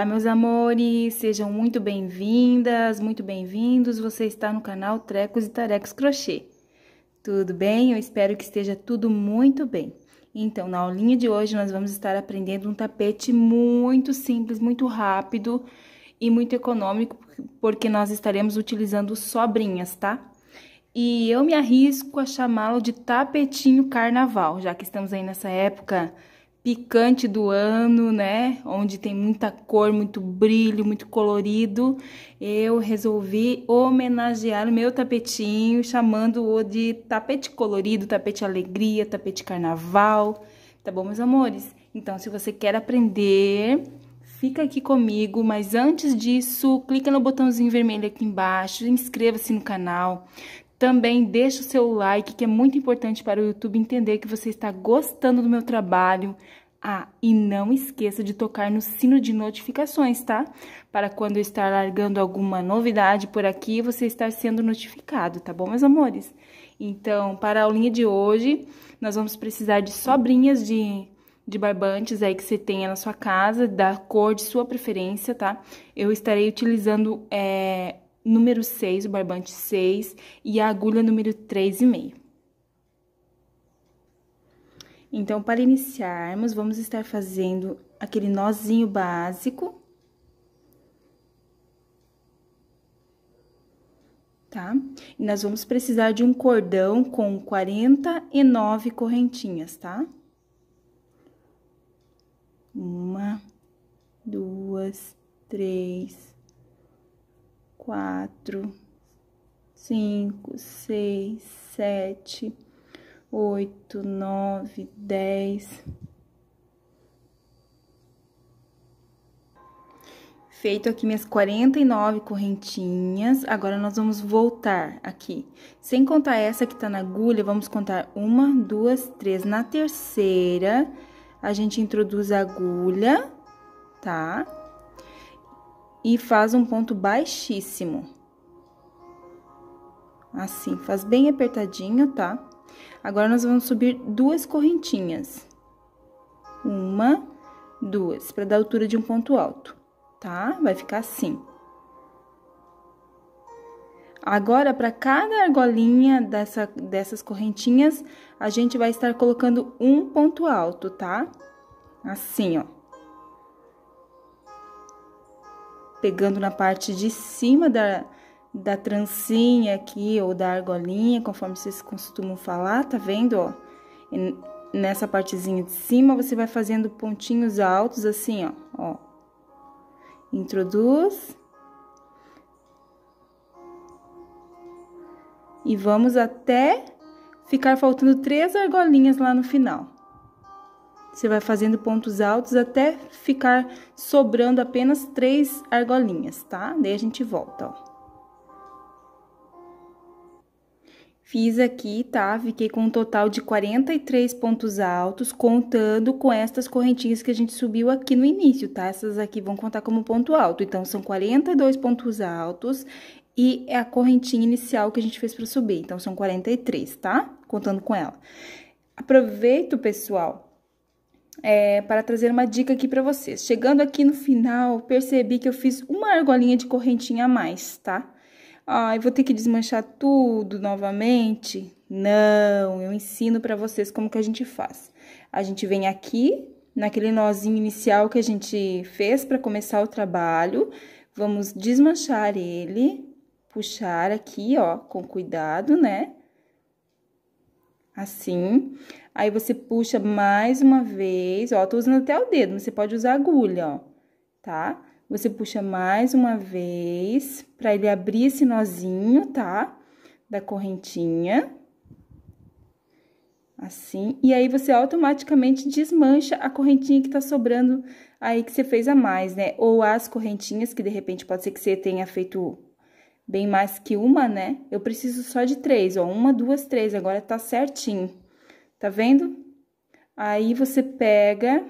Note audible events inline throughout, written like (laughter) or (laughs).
Olá, meus amores, sejam muito bem-vindas, muito bem-vindos. Você está no canal Trecos e Tarecos Crochê. Tudo bem? Eu espero que esteja tudo muito bem. Então, na aulinha de hoje, nós vamos estar aprendendo um tapete muito simples, muito rápido e muito econômico, porque nós estaremos utilizando sobrinhas, tá? E eu me arrisco a chamá-lo de tapetinho carnaval, já que estamos aí nessa época picante do ano, né? Onde tem muita cor, muito brilho, muito colorido. Eu resolvi homenagear o meu tapetinho, chamando-o de tapete colorido, tapete alegria, tapete carnaval. Tá bom, meus amores? Então, se você quer aprender, fica aqui comigo, mas antes disso, clica no botãozinho vermelho aqui embaixo, inscreva-se no canal. Também deixa o seu like, que é muito importante para o YouTube entender que você está gostando do meu trabalho. Ah, e não esqueça de tocar no sino de notificações, tá? Para quando eu estar largando alguma novidade por aqui, você estar sendo notificado, tá bom, meus amores? Então, para a aulinha de hoje, nós vamos precisar de sobrinhas de, de barbantes aí que você tenha na sua casa, da cor de sua preferência, tá? Eu estarei utilizando é, número 6, o barbante 6, e a agulha número 3,5. Então, para iniciarmos, vamos estar fazendo aquele nozinho básico. Tá? E nós vamos precisar de um cordão com 49 correntinhas, tá? Uma, duas, três, quatro, cinco, seis, sete, oito, nove, dez. Feito aqui minhas 49 correntinhas, agora nós vamos voltar aqui. Sem contar essa que tá na agulha, vamos contar uma, duas, três. Na terceira, a gente introduz a agulha, tá? E faz um ponto baixíssimo. Assim, faz bem apertadinho, tá? Agora, nós vamos subir duas correntinhas. Uma, duas, para dar altura de um ponto alto, tá? Vai ficar assim. Agora, para cada argolinha dessa, dessas correntinhas, a gente vai estar colocando um ponto alto, tá? Assim, ó. Pegando na parte de cima da, da trancinha aqui, ou da argolinha, conforme vocês costumam falar, tá vendo, ó? E nessa partezinha de cima, você vai fazendo pontinhos altos, assim, ó, ó. Introduz. E vamos até ficar faltando três argolinhas lá no final. Você vai fazendo pontos altos até ficar sobrando apenas três argolinhas, tá? Daí a gente volta, ó. Fiz aqui, tá? Fiquei com um total de 43 pontos altos, contando com estas correntinhas que a gente subiu aqui no início, tá? Essas aqui vão contar como ponto alto. Então, são 42 pontos altos e é a correntinha inicial que a gente fez para subir. Então, são 43, tá? Contando com ela. Aproveito, pessoal, é, para trazer uma dica aqui para vocês. Chegando aqui no final, percebi que eu fiz uma argolinha de correntinha a mais, tá? Ai, vou ter que desmanchar tudo novamente? Não, eu ensino para vocês como que a gente faz. A gente vem aqui, naquele nozinho inicial que a gente fez para começar o trabalho, vamos desmanchar ele, puxar aqui, ó, com cuidado, né? Assim. Aí, você puxa mais uma vez, ó, tô usando até o dedo, você pode usar agulha, ó, tá? Você puxa mais uma vez para ele abrir esse nozinho, tá? Da correntinha. Assim, e aí você automaticamente desmancha a correntinha que tá sobrando aí que você fez a mais, né? Ou as correntinhas, que de repente pode ser que você tenha feito bem mais que uma, né? Eu preciso só de três, ó. Uma, duas, três, agora tá certinho, Tá vendo? Aí você pega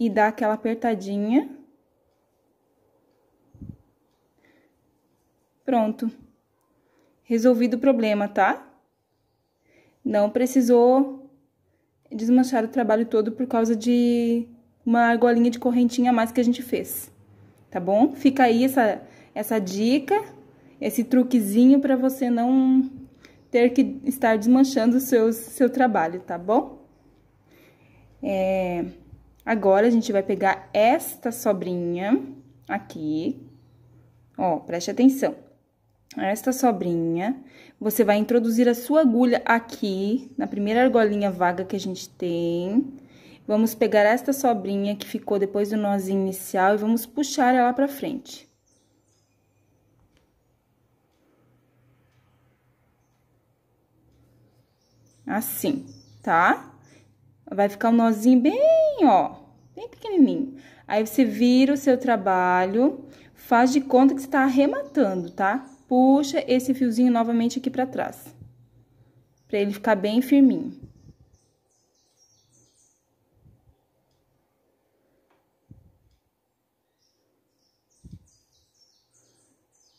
e dá aquela apertadinha. Pronto. Resolvido o problema, tá? Não precisou desmanchar o trabalho todo por causa de uma argolinha de correntinha a mais que a gente fez. Tá bom? Fica aí essa, essa dica, esse truquezinho para você não ter que estar desmanchando o seu, seu trabalho, tá bom? É... Agora, a gente vai pegar esta sobrinha aqui, ó, preste atenção. Esta sobrinha, você vai introduzir a sua agulha aqui, na primeira argolinha vaga que a gente tem. Vamos pegar esta sobrinha que ficou depois do nozinho inicial e vamos puxar ela pra frente. Assim, tá? Vai ficar um nozinho bem, ó, bem pequenininho. Aí, você vira o seu trabalho, faz de conta que você tá arrematando, tá? Puxa esse fiozinho novamente aqui pra trás. Pra ele ficar bem firminho.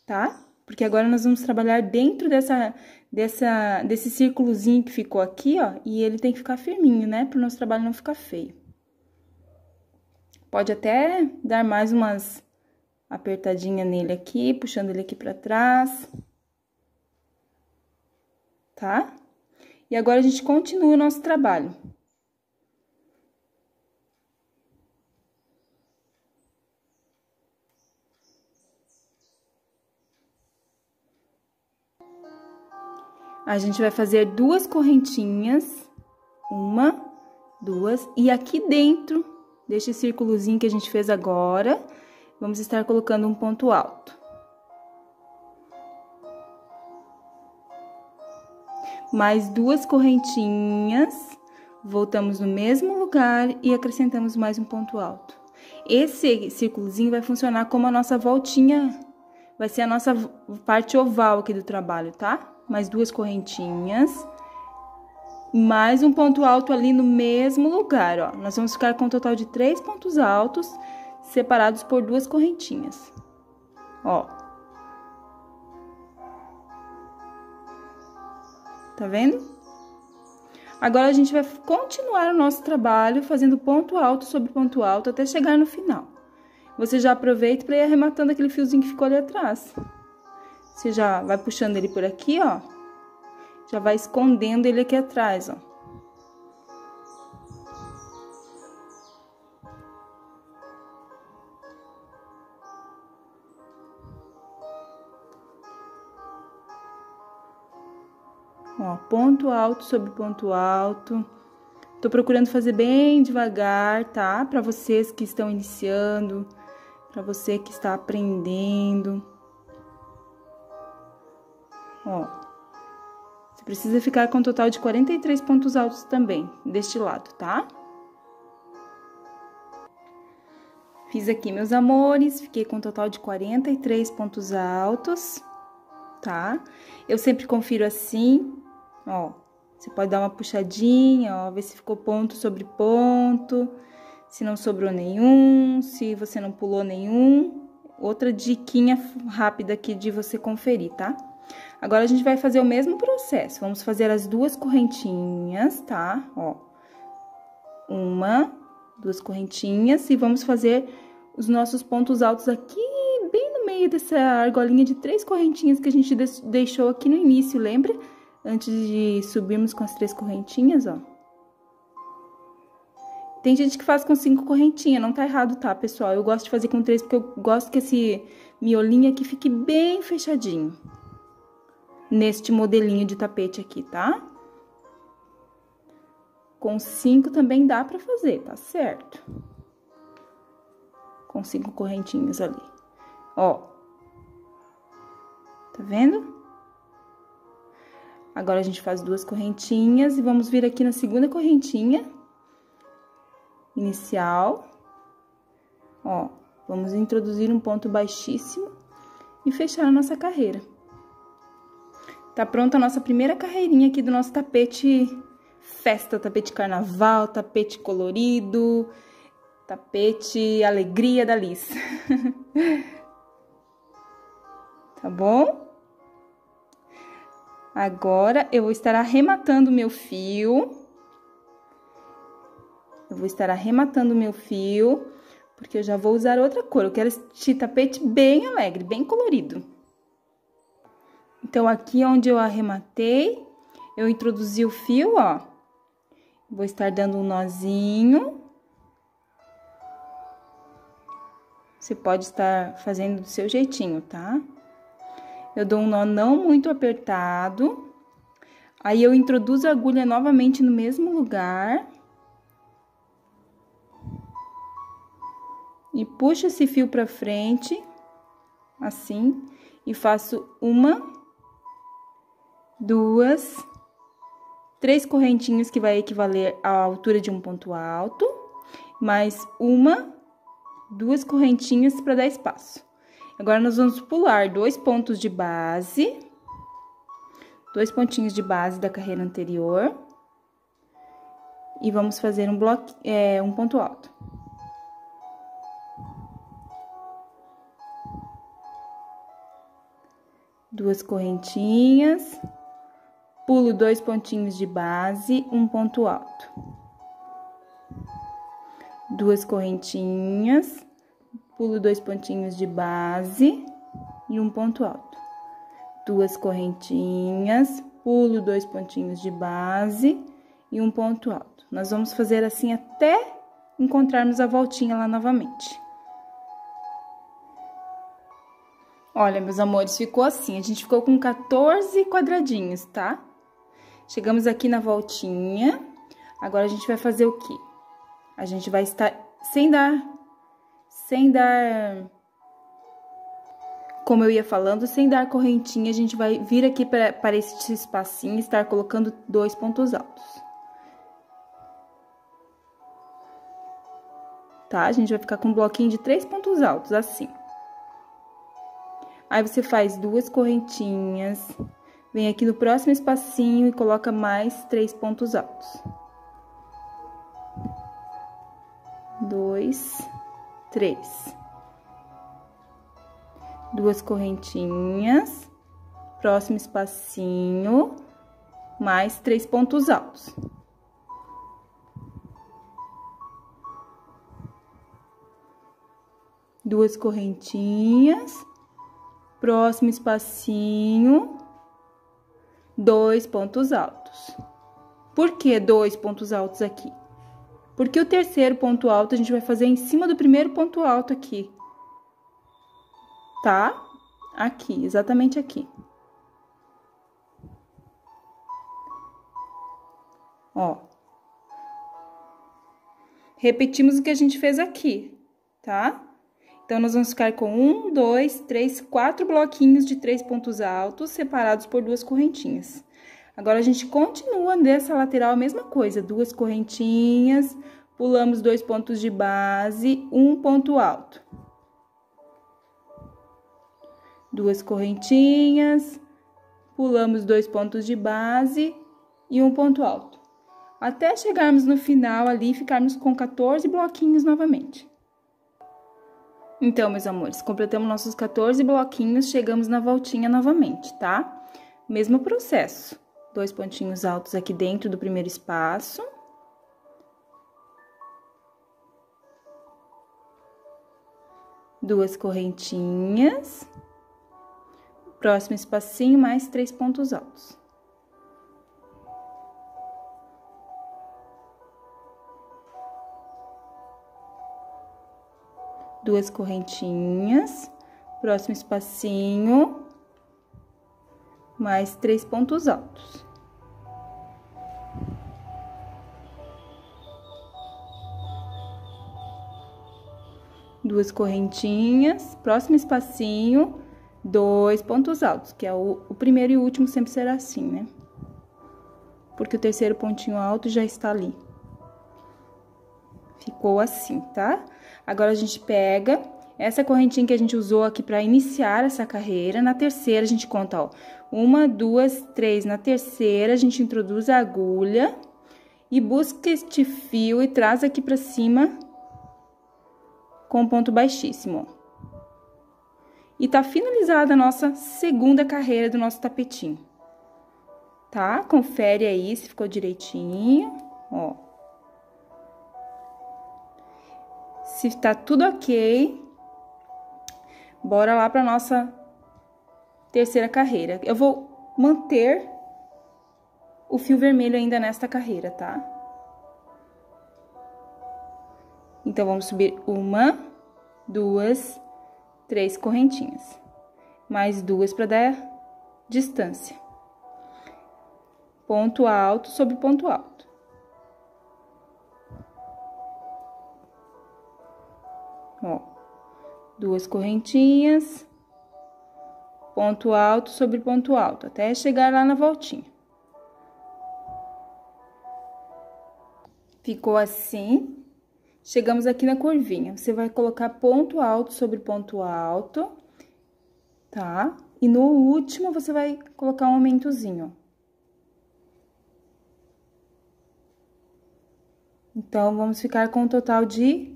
Tá? Porque agora nós vamos trabalhar dentro dessa, dessa, desse círculozinho que ficou aqui, ó, e ele tem que ficar firminho, né, para o nosso trabalho não ficar feio. Pode até dar mais umas apertadinha nele aqui, puxando ele aqui para trás. Tá? E agora a gente continua o nosso trabalho. A gente vai fazer duas correntinhas, uma, duas, e aqui dentro deste círculozinho que a gente fez agora, vamos estar colocando um ponto alto. Mais duas correntinhas, voltamos no mesmo lugar e acrescentamos mais um ponto alto. Esse círculozinho vai funcionar como a nossa voltinha, vai ser a nossa parte oval aqui do trabalho, tá? Mais duas correntinhas, mais um ponto alto ali no mesmo lugar, ó. Nós vamos ficar com um total de três pontos altos, separados por duas correntinhas, ó. Tá vendo? Agora, a gente vai continuar o nosso trabalho fazendo ponto alto sobre ponto alto até chegar no final. Você já aproveita para ir arrematando aquele fiozinho que ficou ali atrás. Você já vai puxando ele por aqui, ó. Já vai escondendo ele aqui atrás, ó. Ó, ponto alto sobre ponto alto. Tô procurando fazer bem devagar, tá? Para vocês que estão iniciando, para você que está aprendendo. Ó. Você precisa ficar com um total de 43 pontos altos também, deste lado, tá? Fiz aqui, meus amores, fiquei com um total de 43 pontos altos, tá? Eu sempre confiro assim, ó. Você pode dar uma puxadinha, ó, ver se ficou ponto sobre ponto, se não sobrou nenhum, se você não pulou nenhum. Outra diquinha rápida aqui de você conferir, tá? Agora, a gente vai fazer o mesmo processo. Vamos fazer as duas correntinhas, tá? Ó, uma, duas correntinhas e vamos fazer os nossos pontos altos aqui, bem no meio dessa argolinha de três correntinhas que a gente deixou aqui no início, lembra? Antes de subirmos com as três correntinhas, ó. Tem gente que faz com cinco correntinhas, não tá errado, tá, pessoal? Eu gosto de fazer com três porque eu gosto que esse miolinho aqui fique bem fechadinho neste modelinho de tapete aqui, tá? Com cinco também dá pra fazer, tá certo? Com cinco correntinhas ali. Ó. Tá vendo? Agora, a gente faz duas correntinhas e vamos vir aqui na segunda correntinha inicial. Ó, vamos introduzir um ponto baixíssimo e fechar a nossa carreira. Tá pronta a nossa primeira carreirinha aqui do nosso tapete festa, tapete carnaval, tapete colorido, tapete alegria da Liz. (laughs) tá bom? Agora eu vou estar arrematando meu fio. Eu vou estar arrematando meu fio, porque eu já vou usar outra cor. Eu quero este tapete bem alegre, bem colorido. Então, aqui onde eu arrematei, eu introduzi o fio, ó. Vou estar dando um nozinho. Você pode estar fazendo do seu jeitinho, tá? Eu dou um nó não muito apertado. Aí, eu introduzo a agulha novamente no mesmo lugar. E puxo esse fio pra frente, assim, e faço uma duas, três correntinhas que vai equivaler à altura de um ponto alto, mais uma, duas correntinhas para dar espaço. Agora, nós vamos pular dois pontos de base, dois pontinhos de base da carreira anterior, e vamos fazer um bloco, é, um ponto alto. Duas correntinhas pulo dois pontinhos de base, um ponto alto. Duas correntinhas, pulo dois pontinhos de base e um ponto alto. Duas correntinhas, pulo dois pontinhos de base e um ponto alto. Nós vamos fazer assim até encontrarmos a voltinha lá novamente. Olha, meus amores, ficou assim. A gente ficou com 14 quadradinhos, tá? Chegamos aqui na voltinha. Agora, a gente vai fazer o quê? A gente vai estar sem dar... Sem dar... Como eu ia falando, sem dar correntinha, a gente vai vir aqui para, esse espacinho e estar colocando dois pontos altos. Tá? A gente vai ficar com um bloquinho de três pontos altos, assim. Aí, você faz duas correntinhas Vem aqui no próximo espacinho e coloca mais três pontos altos. Dois, três. Duas correntinhas, próximo espacinho, mais três pontos altos. Duas correntinhas, próximo espacinho, dois pontos altos. Por que dois pontos altos aqui? Porque o terceiro ponto alto a gente vai fazer em cima do primeiro ponto alto aqui. Tá? Aqui, exatamente aqui. Ó. Repetimos o que a gente fez aqui, tá? Então, nós vamos ficar com um, dois, três, quatro bloquinhos de três pontos altos, separados por duas correntinhas. Agora, a gente continua nessa lateral a mesma coisa, duas correntinhas, pulamos dois pontos de base, um ponto alto. Duas correntinhas, pulamos dois pontos de base e um ponto alto. Até chegarmos no final ali e ficarmos com 14 bloquinhos novamente. Então, meus amores, completamos nossos 14 bloquinhos, chegamos na voltinha novamente, tá? Mesmo processo. Dois pontinhos altos aqui dentro do primeiro espaço. Duas correntinhas. Próximo espacinho, mais três pontos altos. Duas correntinhas, próximo espacinho, mais três pontos altos. Duas correntinhas, próximo espacinho, dois pontos altos, que é o, o primeiro e o último sempre será assim, né? Porque o terceiro pontinho alto já está ali. Ficou assim, tá? Agora, a gente pega essa correntinha que a gente usou aqui para iniciar essa carreira. Na terceira, a gente conta, ó, Uma, duas, três. Na terceira, a gente introduz a agulha e busca este fio e traz aqui pra cima com ponto baixíssimo, ó. E tá finalizada a nossa segunda carreira do nosso tapetinho. Tá? Confere aí se ficou direitinho, ó. Se tá tudo ok, bora lá pra nossa terceira carreira. Eu vou manter o fio vermelho ainda nesta carreira, tá? Então, vamos subir uma, duas, três correntinhas. Mais duas para dar distância. Ponto alto sobre ponto alto. Duas correntinhas, ponto alto sobre ponto alto, até chegar lá na voltinha. Ficou assim. Chegamos aqui na curvinha, você vai colocar ponto alto sobre ponto alto, tá? E no último, você vai colocar um aumentozinho, Então, vamos ficar com um total de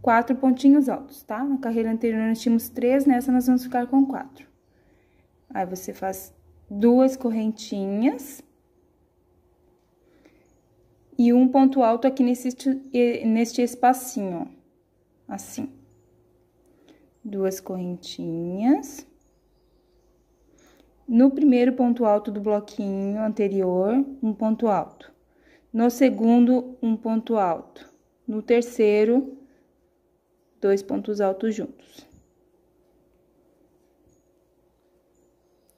quatro pontinhos altos, tá? Na carreira anterior, nós tínhamos três, nessa nós vamos ficar com quatro. Aí, você faz duas correntinhas e um ponto alto aqui nesse, neste espacinho, ó, assim. Duas correntinhas. No primeiro ponto alto do bloquinho anterior, um ponto alto. No segundo, um ponto alto. No terceiro, dois pontos altos juntos.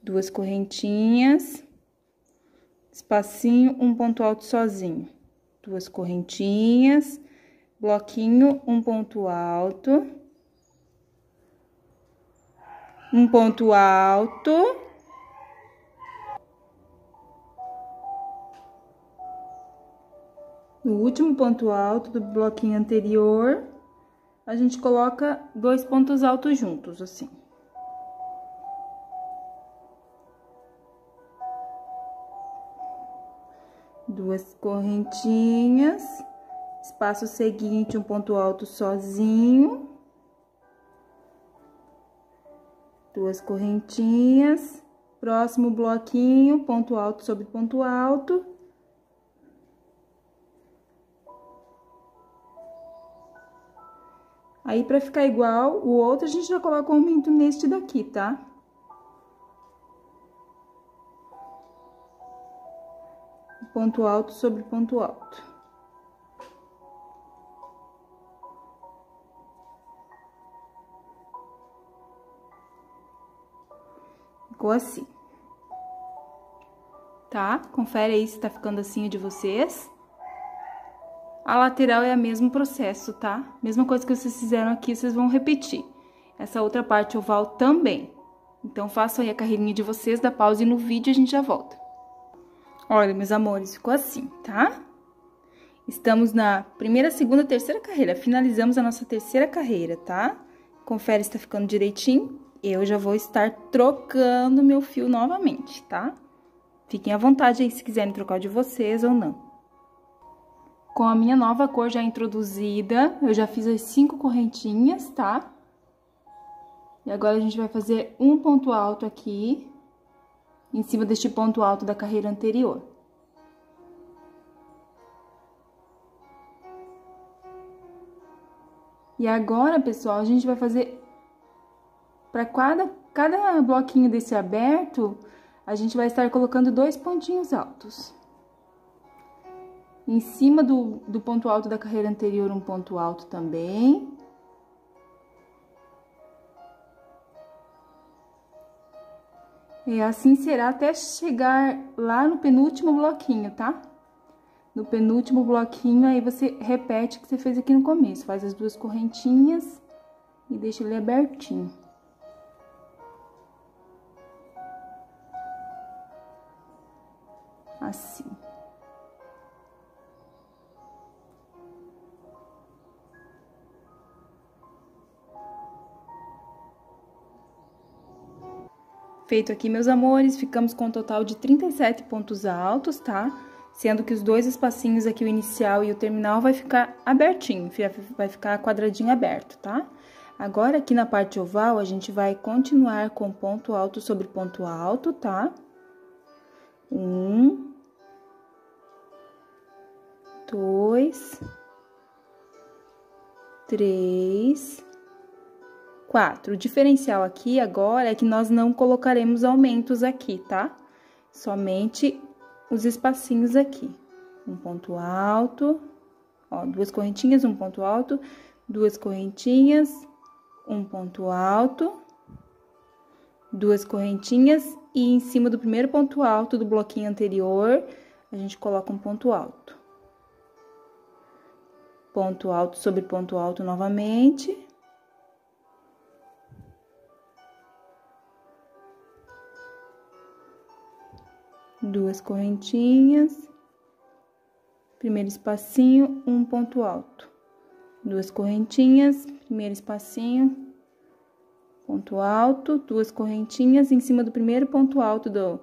Duas correntinhas, espacinho, um ponto alto sozinho. Duas correntinhas, bloquinho, um ponto alto, um ponto alto. No último ponto alto do bloquinho anterior, a gente coloca dois pontos altos juntos, assim. duas correntinhas, espaço seguinte, um ponto alto sozinho, duas correntinhas, próximo bloquinho, ponto alto sobre ponto alto. Aí, pra ficar igual o outro, a gente já coloca um aumento neste daqui, tá? ponto alto sobre ponto alto. Ficou assim. Tá? Confere aí se tá ficando assim de vocês. A lateral é o mesmo processo, tá? Mesma coisa que vocês fizeram aqui, vocês vão repetir. Essa outra parte oval também. Então, façam aí a carreirinha de vocês, dá pause no vídeo e a gente já volta. Olha, meus amores, ficou assim, tá? Estamos na primeira, segunda, terceira carreira. Finalizamos a nossa terceira carreira, tá? Confere se tá ficando direitinho. Eu já vou estar trocando meu fio novamente, tá? Fiquem à vontade aí se quiserem trocar de vocês ou não. Com a minha nova cor já introduzida, eu já fiz as cinco correntinhas, tá? E agora a gente vai fazer um ponto alto aqui em cima deste ponto alto da carreira anterior. E agora, pessoal, a gente vai fazer para cada, cada bloquinho desse aberto, a gente vai estar colocando dois pontinhos altos. Em cima do, do ponto alto da carreira anterior, um ponto alto também. E assim será até chegar lá no penúltimo bloquinho, tá? No penúltimo bloquinho, aí você repete o que você fez aqui no começo. Faz as duas correntinhas e deixa ele abertinho. Assim. Feito aqui, meus amores, ficamos com um total de 37 pontos altos, tá? Sendo que os dois espacinhos aqui, o inicial e o terminal, vai ficar abertinho, vai ficar quadradinho aberto, tá? Agora, aqui na parte oval, a gente vai continuar com ponto alto sobre ponto alto, tá? Um, dois, três, quatro. O diferencial aqui agora é que nós não colocaremos aumentos aqui, tá? Somente os espacinhos aqui. Um ponto alto, ó, duas correntinhas, um ponto alto, duas correntinhas, um ponto alto, duas correntinhas e em cima do primeiro ponto alto do bloquinho anterior, a gente coloca um ponto alto. Ponto alto sobre ponto alto novamente. Duas correntinhas, primeiro espacinho, um ponto alto, duas correntinhas, primeiro espacinho, ponto alto, duas correntinhas em cima do primeiro ponto alto do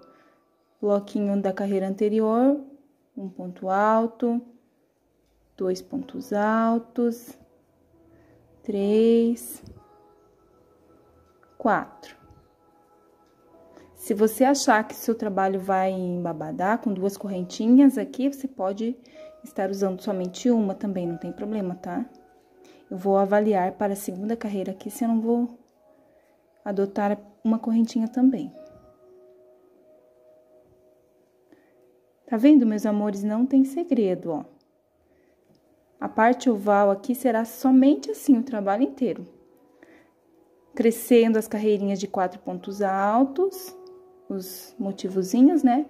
bloquinho da carreira anterior, um ponto alto, dois pontos altos, três, quatro. Se você achar que seu trabalho vai embabadar com duas correntinhas aqui, você pode estar usando somente uma também, não tem problema, tá? Eu vou avaliar para a segunda carreira aqui se eu não vou adotar uma correntinha também. Tá vendo, meus amores? Não tem segredo, ó. A parte oval aqui será somente assim o trabalho inteiro. Crescendo as carreirinhas de quatro pontos altos os motivozinhos, né?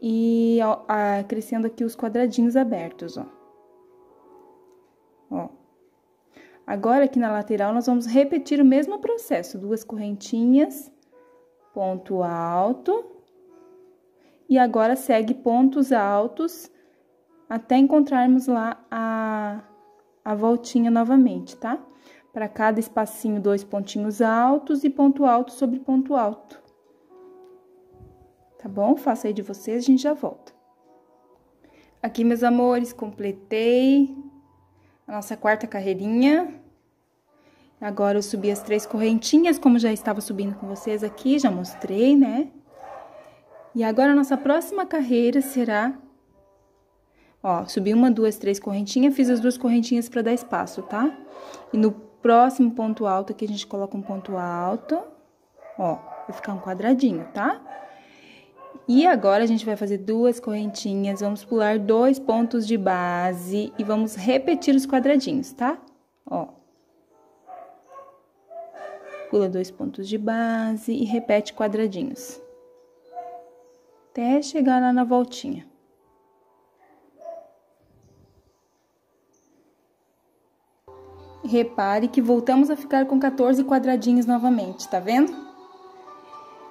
E a, crescendo aqui os quadradinhos abertos, ó. Ó. Agora, aqui na lateral, nós vamos repetir o mesmo processo. Duas correntinhas, ponto alto. E agora, segue pontos altos até encontrarmos lá a, a voltinha novamente, tá? Para cada espacinho, dois pontinhos altos e ponto alto sobre ponto alto tá bom? Faça aí de vocês, a gente já volta. Aqui, meus amores, completei a nossa quarta carreirinha. Agora, eu subi as três correntinhas, como já estava subindo com vocês aqui, já mostrei, né? E agora, a nossa próxima carreira será... Ó, subi uma, duas, três correntinhas, fiz as duas correntinhas para dar espaço, tá? E no próximo ponto alto aqui, a gente coloca um ponto alto, ó, vai ficar um quadradinho, tá? E agora a gente vai fazer duas correntinhas, vamos pular dois pontos de base e vamos repetir os quadradinhos, tá? Ó. Pula dois pontos de base e repete quadradinhos. Até chegar lá na voltinha. Repare que voltamos a ficar com 14 quadradinhos novamente, tá vendo?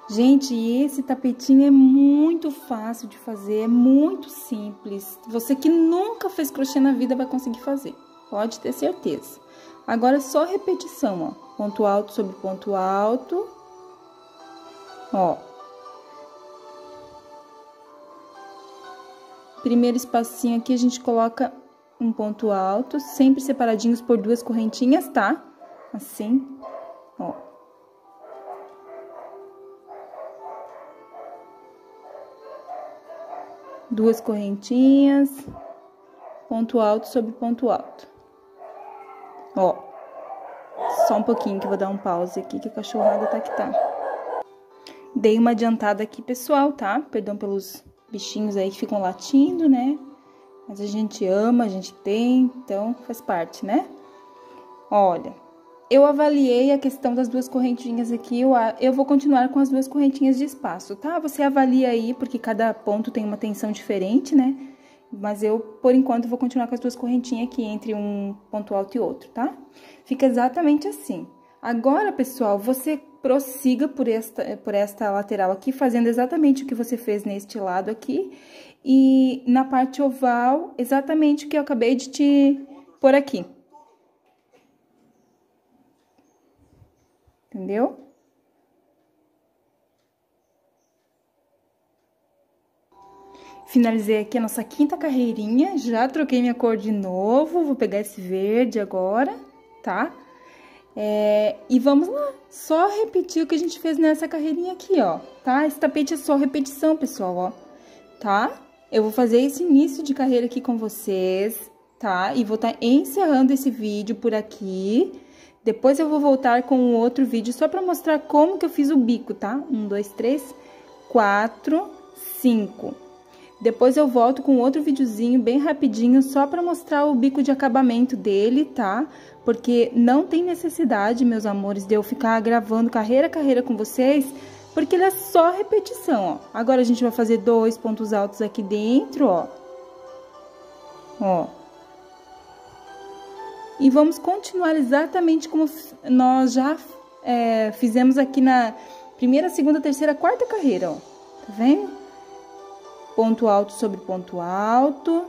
Gente, esse tapetinho é muito fácil de fazer, é muito simples. Você que nunca fez crochê na vida vai conseguir fazer, pode ter certeza. Agora é só repetição, ó. Ponto alto sobre ponto alto. Ó. Primeiro espacinho aqui a gente coloca um ponto alto, sempre separadinhos por duas correntinhas, tá? Assim, ó. Duas correntinhas, ponto alto sobre ponto alto. Ó, só um pouquinho que eu vou dar um pause aqui, que a cachorrada tá que tá. Dei uma adiantada aqui, pessoal, tá? Perdão pelos bichinhos aí que ficam latindo, né? Mas a gente ama, a gente tem, então faz parte, né? Olha, eu avaliei a questão das duas correntinhas aqui, eu, eu vou continuar com as duas correntinhas de espaço, tá? Você avalia aí, porque cada ponto tem uma tensão diferente, né? Mas eu, por enquanto, vou continuar com as duas correntinhas aqui, entre um ponto alto e outro, tá? Fica exatamente assim. Agora, pessoal, você prossiga por esta, por esta lateral aqui, fazendo exatamente o que você fez neste lado aqui. E na parte oval, exatamente o que eu acabei de te pôr aqui. entendeu? Finalizei aqui a nossa quinta carreirinha, já troquei minha cor de novo, vou pegar esse verde agora, tá? É, e vamos lá, só repetir o que a gente fez nessa carreirinha aqui, ó, tá? Esse tapete é só repetição, pessoal, ó, tá? Eu vou fazer esse início de carreira aqui com vocês, tá? E vou estar tá encerrando esse vídeo por aqui, depois eu vou voltar com um outro vídeo só pra mostrar como que eu fiz o bico, tá? Um, dois, três, quatro, cinco. Depois eu volto com outro videozinho bem rapidinho só pra mostrar o bico de acabamento dele, tá? Porque não tem necessidade, meus amores, de eu ficar gravando carreira a carreira com vocês, porque ele é só repetição, ó. Agora a gente vai fazer dois pontos altos aqui dentro, ó. Ó. E vamos continuar exatamente como nós já é, fizemos aqui na primeira, segunda, terceira, quarta carreira, ó. Tá vendo? Ponto alto sobre ponto alto.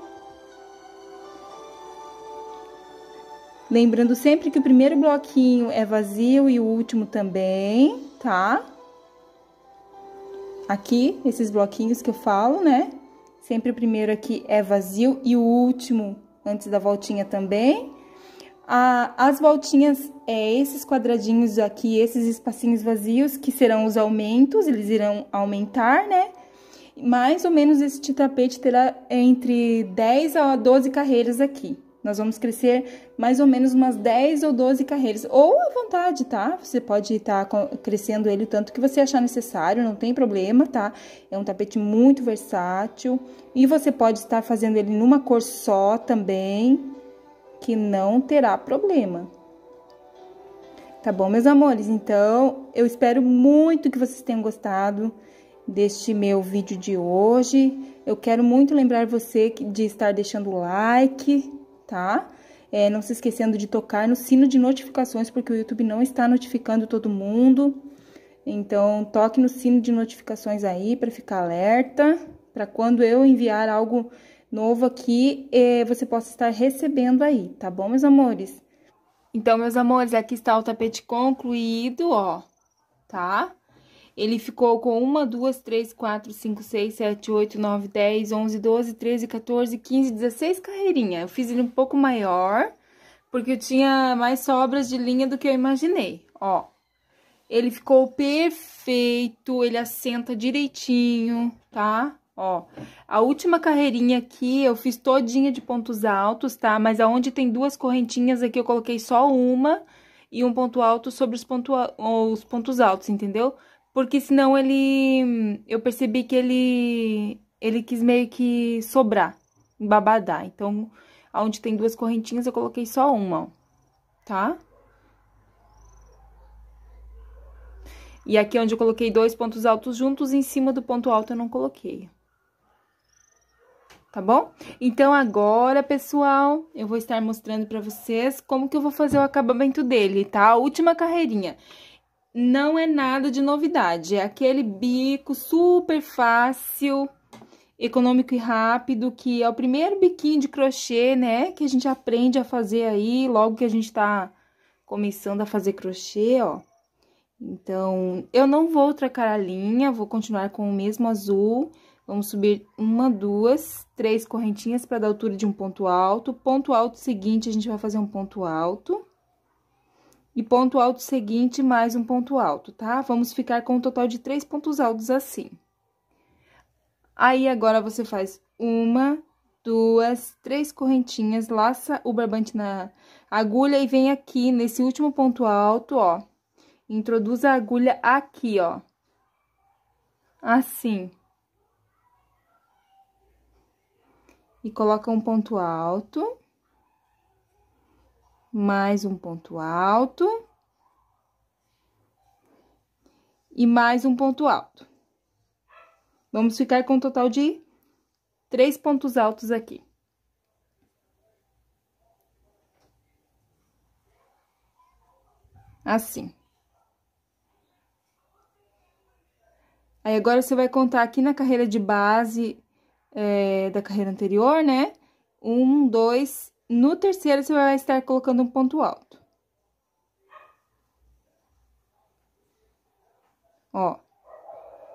Lembrando sempre que o primeiro bloquinho é vazio e o último também, tá? Aqui, esses bloquinhos que eu falo, né? Sempre o primeiro aqui é vazio e o último antes da voltinha também. Ah, as voltinhas, é esses quadradinhos aqui, esses espacinhos vazios, que serão os aumentos, eles irão aumentar, né? Mais ou menos esse tapete terá entre 10 a 12 carreiras aqui. Nós vamos crescer mais ou menos umas 10 ou 12 carreiras, ou à vontade, tá? Você pode estar tá crescendo ele o tanto que você achar necessário, não tem problema, tá? É um tapete muito versátil e você pode estar fazendo ele numa cor só também, que não terá problema. Tá bom, meus amores? Então, eu espero muito que vocês tenham gostado deste meu vídeo de hoje. Eu quero muito lembrar você de estar deixando o like, tá? É, não se esquecendo de tocar no sino de notificações, porque o YouTube não está notificando todo mundo. Então, toque no sino de notificações aí para ficar alerta, para quando eu enviar algo novo aqui, eh, você possa estar recebendo aí, tá bom, meus amores? Então, meus amores, aqui está o tapete concluído, ó, tá? Ele ficou com uma, duas, três, quatro, cinco, seis, sete, oito, nove, dez, onze, doze, treze, 14, 15, 16 carreirinhas. Eu fiz ele um pouco maior, porque eu tinha mais sobras de linha do que eu imaginei, ó. Ele ficou perfeito, ele assenta direitinho, tá? Ó, a última carreirinha aqui eu fiz todinha de pontos altos, tá? Mas aonde tem duas correntinhas aqui eu coloquei só uma e um ponto alto sobre os, ponto, os pontos altos, entendeu? Porque senão ele... Eu percebi que ele... Ele quis meio que sobrar, babadar. Então, aonde tem duas correntinhas eu coloquei só uma, ó, tá? E aqui onde eu coloquei dois pontos altos juntos, em cima do ponto alto eu não coloquei tá bom? Então, agora, pessoal, eu vou estar mostrando pra vocês como que eu vou fazer o acabamento dele, tá? A última carreirinha. Não é nada de novidade, é aquele bico super fácil, econômico e rápido, que é o primeiro biquinho de crochê, né? Que a gente aprende a fazer aí, logo que a gente tá começando a fazer crochê, ó. Então, eu não vou trocar a linha, vou continuar com o mesmo azul. Vamos subir uma, duas, três correntinhas para dar altura de um ponto alto. Ponto alto seguinte, a gente vai fazer um ponto alto. E ponto alto seguinte, mais um ponto alto, tá? Vamos ficar com um total de três pontos altos assim. Aí, agora, você faz uma, duas, três correntinhas, laça o barbante na agulha e vem aqui nesse último ponto alto, ó. Introduz a agulha aqui, ó. Assim. E coloca um ponto alto, mais um ponto alto e mais um ponto alto. Vamos ficar com um total de três pontos altos aqui. Assim. Aí, agora, você vai contar aqui na carreira de base é, da carreira anterior, né? Um, dois. No terceiro, você vai estar colocando um ponto alto. Ó.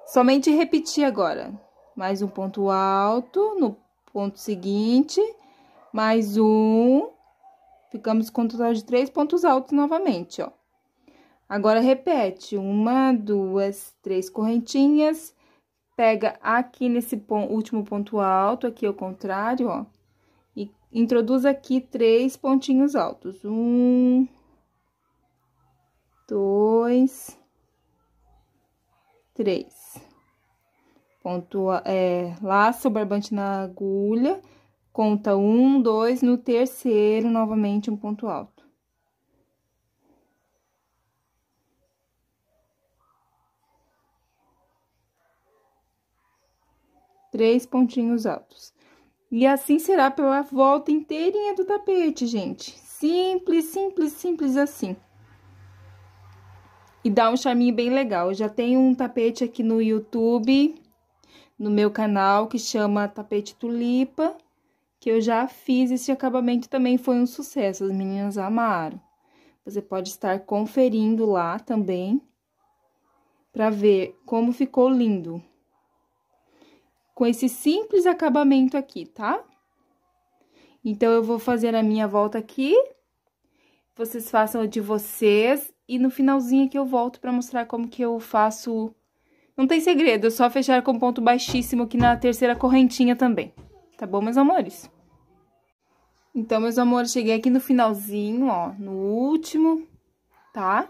Somente repetir agora. mais um ponto alto no ponto seguinte, mais um. Ficamos com um total de três pontos altos novamente, ó. Agora, repete, uma, duas, três correntinhas, pega aqui nesse ponto, último ponto alto, aqui ao contrário, ó, e introduz aqui três pontinhos altos. Um, dois, três. Ponto, é, laça o barbante na agulha, conta um, dois, no terceiro, novamente um ponto alto. Três pontinhos altos. E assim será pela volta inteirinha do tapete, gente. Simples, simples, simples assim e dá um charminho bem legal. Eu já tenho um tapete aqui no YouTube, no meu canal, que chama Tapete Tulipa, que eu já fiz. Esse acabamento também foi um sucesso, as meninas amaram. Você pode estar conferindo lá também, para ver como ficou lindo. Com esse simples acabamento aqui, tá? Então, eu vou fazer a minha volta aqui. Vocês façam de vocês e no finalzinho aqui eu volto pra mostrar como que eu faço... Não tem segredo, é só fechar com ponto baixíssimo aqui na terceira correntinha também. Tá bom, meus amores? Então, meus amores, cheguei aqui no finalzinho, ó, no último, tá?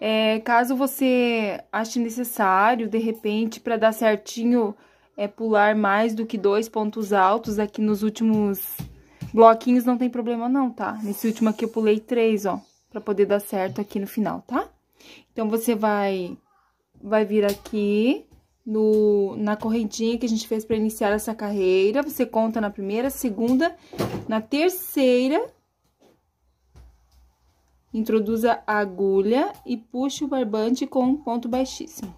É, caso você ache necessário, de repente, para dar certinho, é pular mais do que dois pontos altos aqui nos últimos bloquinhos, não tem problema não, tá? Nesse último aqui eu pulei três, ó para poder dar certo aqui no final, tá? Então, você vai, vai vir aqui no, na correntinha que a gente fez para iniciar essa carreira. Você conta na primeira, segunda, na terceira. Introduza a agulha e puxe o barbante com um ponto baixíssimo.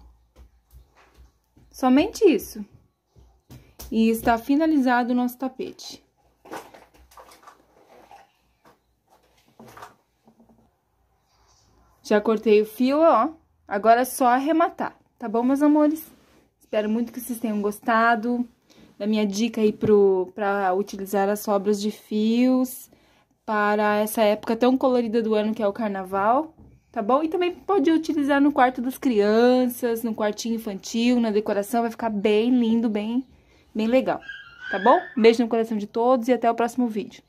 Somente isso. E está finalizado o nosso tapete. Já cortei o fio, ó. Agora é só arrematar, tá bom, meus amores? Espero muito que vocês tenham gostado da minha dica aí pro, utilizar as sobras de fios para essa época tão colorida do ano que é o carnaval, tá bom? E também pode utilizar no quarto das crianças, no quartinho infantil, na decoração, vai ficar bem lindo, bem, bem legal, tá bom? Beijo no coração de todos e até o próximo vídeo.